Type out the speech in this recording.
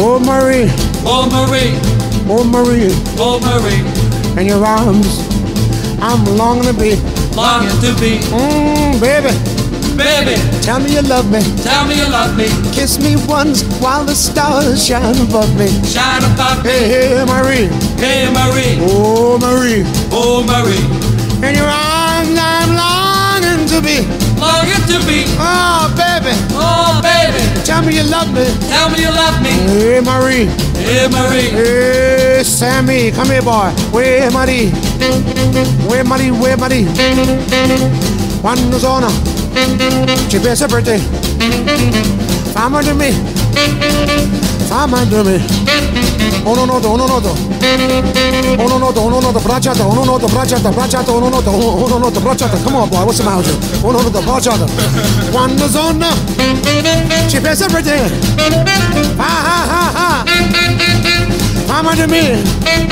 Oh Marie, Oh Marie, oh Marie, oh Marie, in your arms, I'm longing to be. longing to be. Mmm, baby, Baby, tell me you love me. tell me you love me. Kiss me once while the stars shine above me. Shine above me. Hey, hey, Marie, Hey Marie, oh Marie, oh Marie, in your arms, I'm longing to be. longing to be. Oh, baby, Oh baby, tell me you love me. tell me you love me. Hey, Marie, Hey Marie, hey, Sammy, come here, boy. Where Marie? Where Marie? Where Marie? Quando sono? Ci pensa per te. Fammi di me. Fammi di me. Uno noto, uno noto. Uno noto, uno noto, bracciata, uno noto, bracciata, bracciata, uno noto, uno noto, bracciata. Come on, boy, what's the matter? Uno noto, bracciata. Quando sono? Ci pensa per te. Ha ha ha ha. Fammi di me.